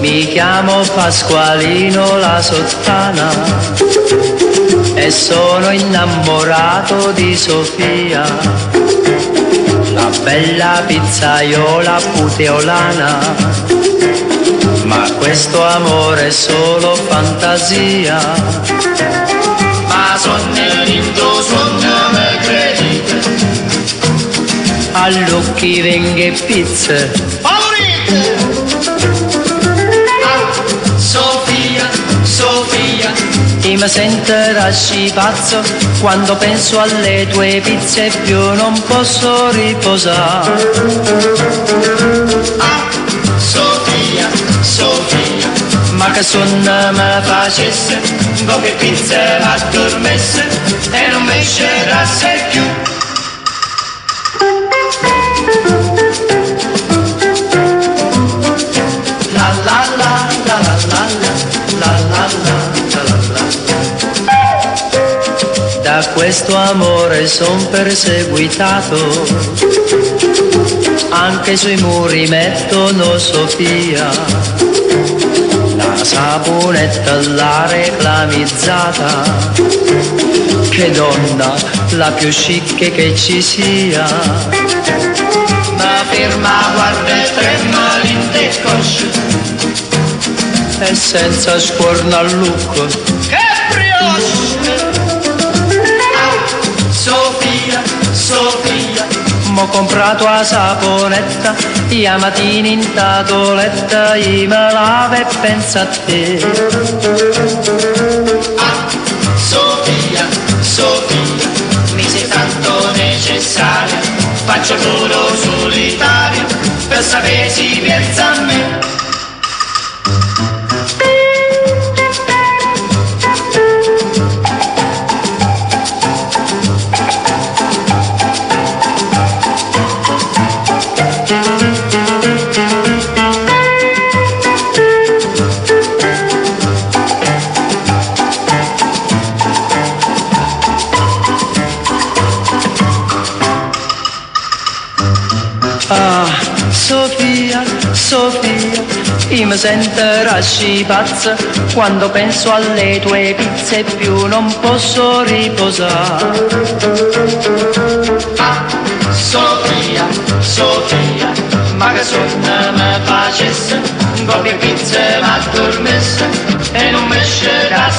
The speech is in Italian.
Mi chiamo Pasqualino la sottana e sono innamorato di Sofia, la bella pizzaiola puteolana. Ma questo amore è solo fantasia. Sonnellito, sonname credite. Agli occhi venghe pizze. Favorite! Sofia, Sofia, chi mi sente rasci pazzo quando penso alle tue pizze più non posso riposare. Che sonno me facesse, poche pizze m'addormesse e non mi scerasse più. Da questo amore son perseguitato. Anche sui muri mettono Sofia La saponetta l'ha reclamizzata Che donna la più chic che ci sia Ma firma guarda e trema l'indecoscio e senza scuorna al lucco. Che brioche! Comprato la saponetta, ia mattina in tatoletta, io me lava e pensa a te. Ah, Sofia, Sofia, mi sei tanto necessaria, faccio il volo solitario, per sapere si piazza a me. Ah, Sofia, Sofia, io mi sento rasci pazza quando penso alle tue pizze più non posso riposare. Ah, Sofia, Sofia, ma che sonno mi facesse, poche pizze m'addormesse e non mi scera